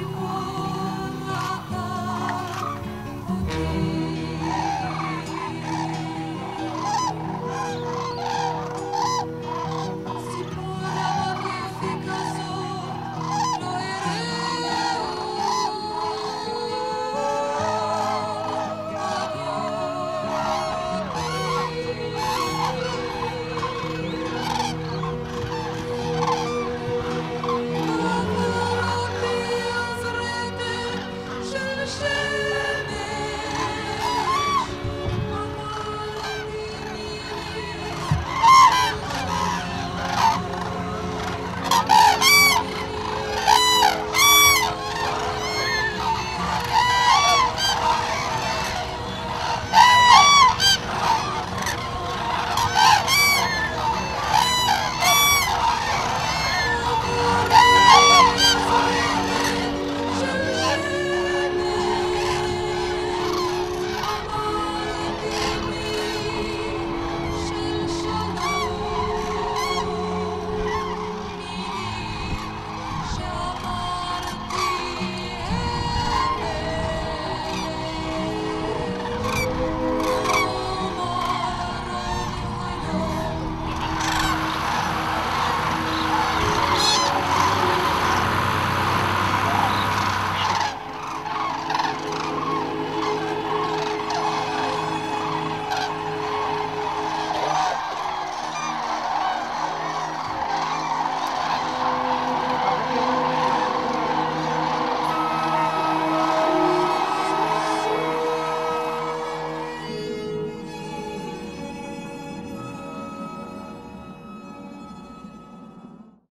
you.